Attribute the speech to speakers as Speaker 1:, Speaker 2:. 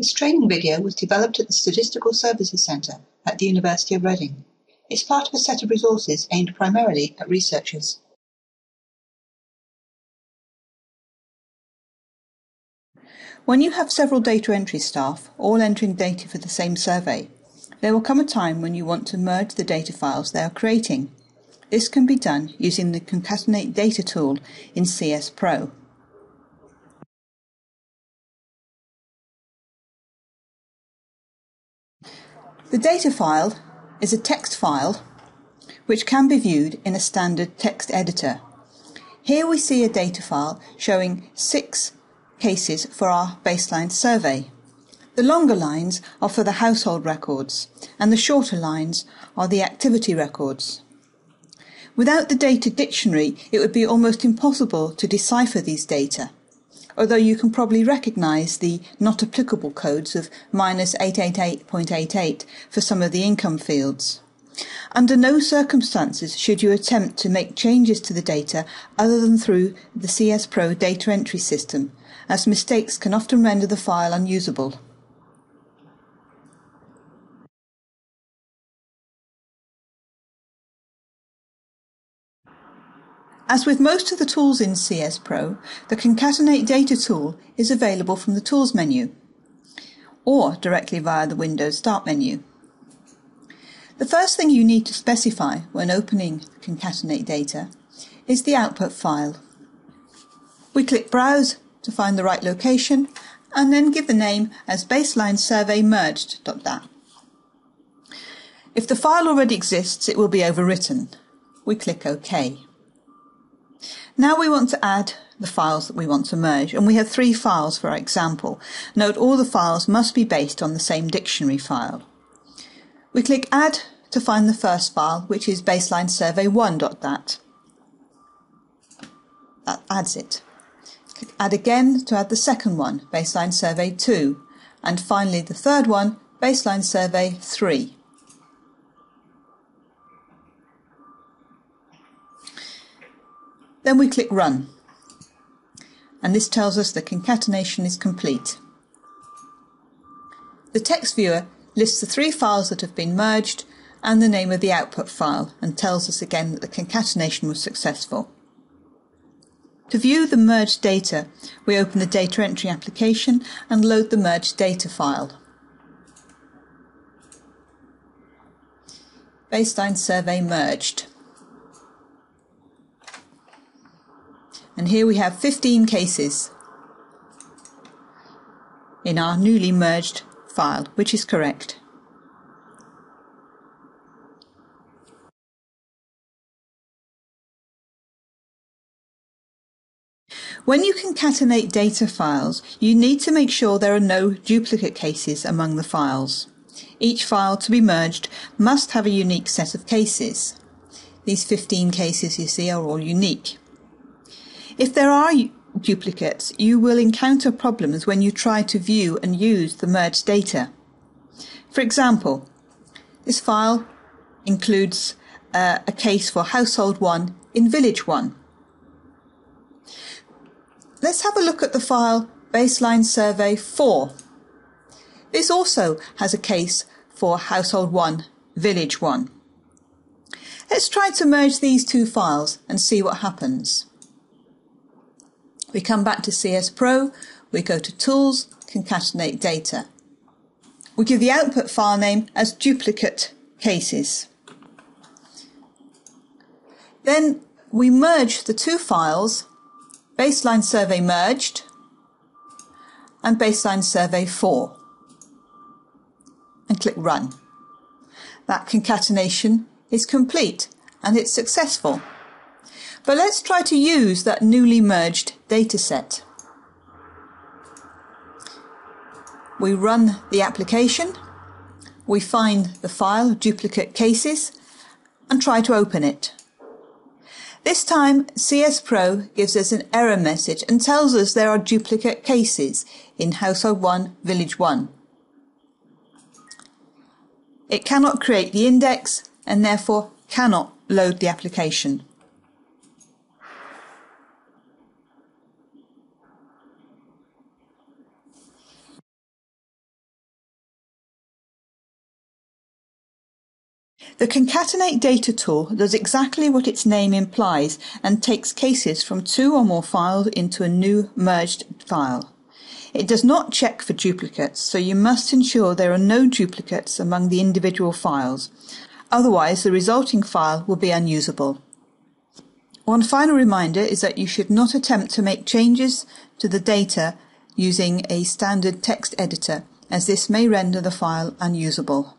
Speaker 1: This training video was developed at the Statistical Services Centre at the University of Reading. It's part of a set of resources aimed primarily at researchers.
Speaker 2: When you have several data entry staff, all entering data for the same survey, there will come a time when you want to merge the data files they are creating. This can be done using the Concatenate Data tool in CS Pro. The data file is a text file which can be viewed in a standard text editor. Here we see a data file showing six cases for our baseline survey. The longer lines are for the household records and the shorter lines are the activity records. Without the data dictionary, it would be almost impossible to decipher these data, although you can probably recognize the not applicable codes of minus 888.88 for some of the income fields. Under no circumstances should you attempt to make changes to the data other than through the CS Pro data entry system, as mistakes can often render the file unusable. As with most of the tools in CS Pro, the Concatenate Data tool is available from the Tools menu or directly via the Windows Start menu. The first thing you need to specify when opening Concatenate Data is the output file. We click Browse to find the right location and then give the name as baseline survey merged.dat. If the file already exists, it will be overwritten. We click OK. Now we want to add the files that we want to merge, and we have three files for our example. Note all the files must be based on the same dictionary file. We click Add to find the first file, which is baseline survey1.dat. That adds it. Click Add again to add the second one, baseline survey 2, and finally the third one, baseline survey 3. Then we click Run. And this tells us the concatenation is complete. The text viewer lists the three files that have been merged and the name of the output file and tells us again that the concatenation was successful. To view the merged data, we open the data entry application and load the merged data file. Baseline survey merged. And here we have 15 cases in our newly merged file, which is correct. When you concatenate data files, you need to make sure there are no duplicate cases among the files. Each file to be merged must have a unique set of cases. These 15 cases you see are all unique. If there are duplicates, you will encounter problems when you try to view and use the merged data. For example, this file includes uh, a case for household 1 in village 1. Let's have a look at the file baseline survey 4. This also has a case for household 1 village 1. Let's try to merge these two files and see what happens. We come back to CS Pro, we go to Tools, Concatenate Data. We give the output file name as duplicate cases. Then we merge the two files, baseline survey merged and baseline survey 4 and click run. That concatenation is complete and it's successful. But let's try to use that newly merged dataset. We run the application, we find the file duplicate cases and try to open it. This time CS Pro gives us an error message and tells us there are duplicate cases in household 1, village 1. It cannot create the index and therefore cannot load the application. The concatenate data tool does exactly what its name implies and takes cases from two or more files into a new merged file. It does not check for duplicates, so you must ensure there are no duplicates among the individual files. Otherwise, the resulting file will be unusable. One final reminder is that you should not attempt to make changes to the data using a standard text editor, as this may render the file unusable.